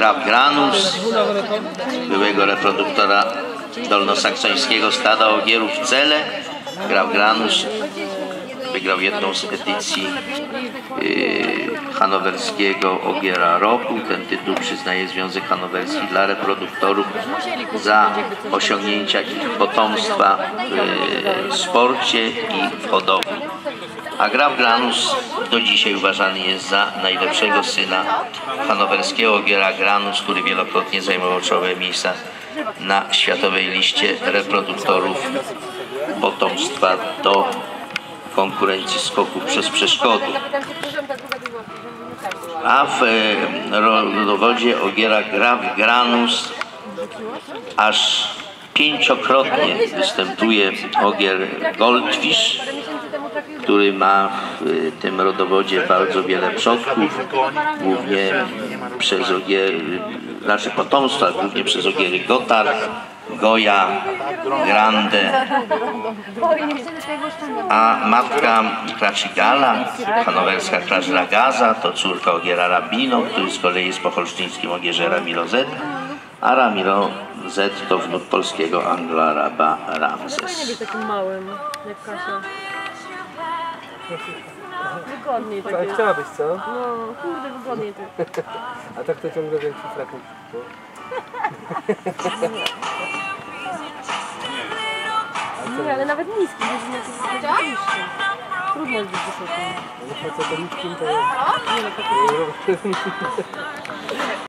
Graf Granus, byłego reproduktora dolnosaksońskiego stada ogierów Cele. Graf Granus wygrał jedną z edycji yy, hanowerskiego Ogiera Roku. Ten tytuł przyznaje Związek Hanowerski dla reproduktorów za osiągnięcia ich potomstwa w sporcie i w hodowli. A Graf Granus do dzisiaj uważany jest za najlepszego syna hanowerskiego Ogiera Granus, który wielokrotnie zajmował czołowe miejsca na światowej liście reproduktorów potomstwa do konkurencji skoku przez przeszkody. A w e, rodowodzie Ogiera Graf Granus aż pięciokrotnie występuje Ogier Goldfish, który ma w tym rodowodzie bardzo wiele przodków, głównie przez ogiery, znaczy potomstwa, głównie przez ogiery Gotard, Goja, Grande, a matka Kracigala, hanowerska Klażra Gaza, to córka Ogiera Rabino, który z kolei jest po holsztyńskim Ogierze Ramiro Z, a Ramiro Z to wnuk polskiego Angla Raba Nie Ramzes. być takim małym, jak Kasia. Wygodniej Ale takie. chciałabyś, co? No, kurde, wygodniej tak. A tak to ciągle większy fragment. Nie, ale nawet niski, wiesz, nie jest niższy. Trudno jest być wysokim. No to niskim to Nie no, po prostu